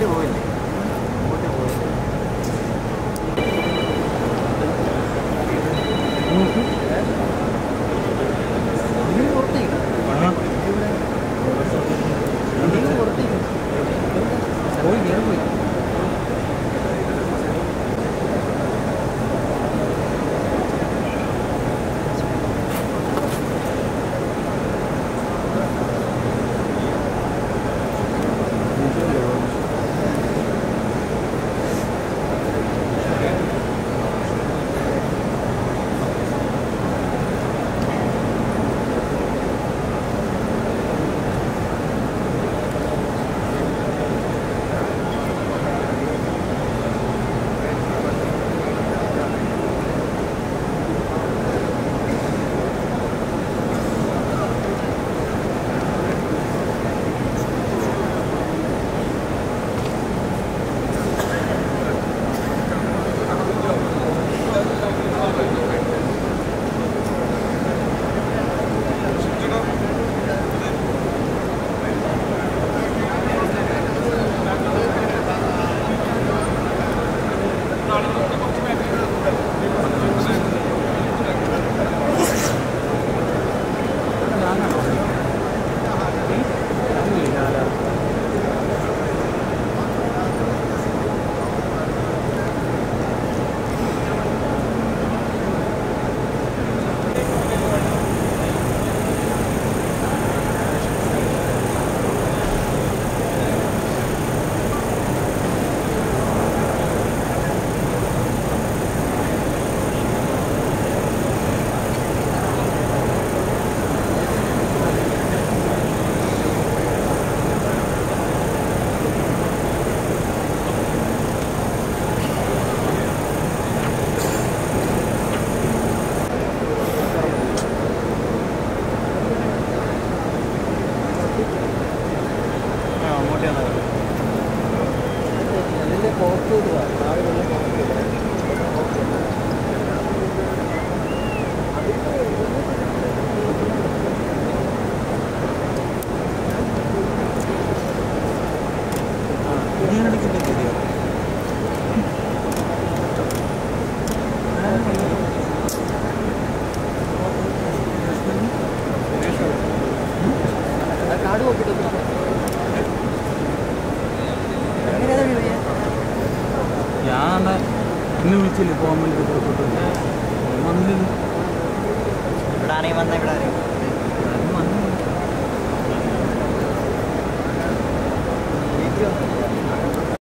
でも多いんだよ കാട് ഞാൻ ഇന്ന് വിളിച്ചില്ലേ? പോകാൻ വേണ്ടി വന്നില്ല ഇവിടെ ആണെങ്കിൽ വന്ന? ഇവിടെ ആരെയും